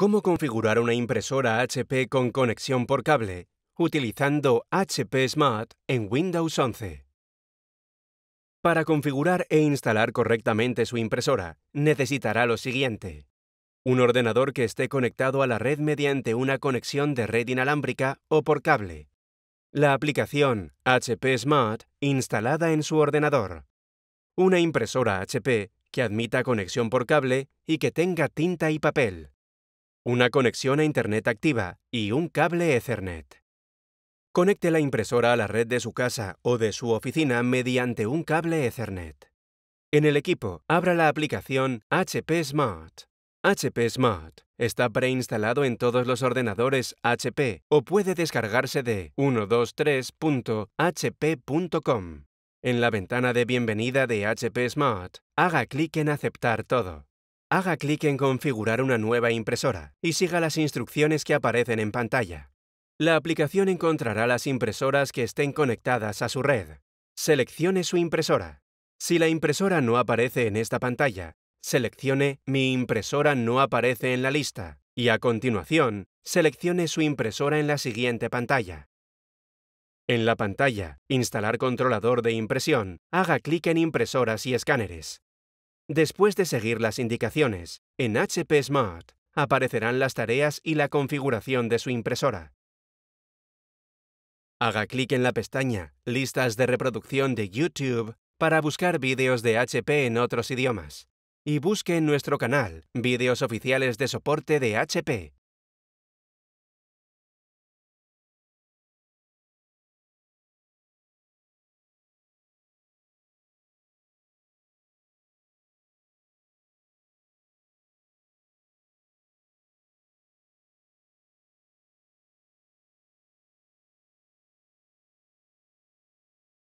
¿Cómo configurar una impresora HP con conexión por cable utilizando HP Smart en Windows 11? Para configurar e instalar correctamente su impresora, necesitará lo siguiente. Un ordenador que esté conectado a la red mediante una conexión de red inalámbrica o por cable. La aplicación HP Smart instalada en su ordenador. Una impresora HP que admita conexión por cable y que tenga tinta y papel una conexión a Internet activa y un cable Ethernet. Conecte la impresora a la red de su casa o de su oficina mediante un cable Ethernet. En el equipo, abra la aplicación HP Smart. HP Smart está preinstalado en todos los ordenadores HP o puede descargarse de 123.hp.com. En la ventana de bienvenida de HP Smart, haga clic en Aceptar todo. Haga clic en Configurar una nueva impresora y siga las instrucciones que aparecen en pantalla. La aplicación encontrará las impresoras que estén conectadas a su red. Seleccione su impresora. Si la impresora no aparece en esta pantalla, seleccione Mi impresora no aparece en la lista y a continuación, seleccione su impresora en la siguiente pantalla. En la pantalla Instalar controlador de impresión, haga clic en Impresoras y escáneres. Después de seguir las indicaciones, en HP Smart aparecerán las tareas y la configuración de su impresora. Haga clic en la pestaña Listas de reproducción de YouTube para buscar vídeos de HP en otros idiomas. Y busque en nuestro canal vídeos oficiales de soporte de HP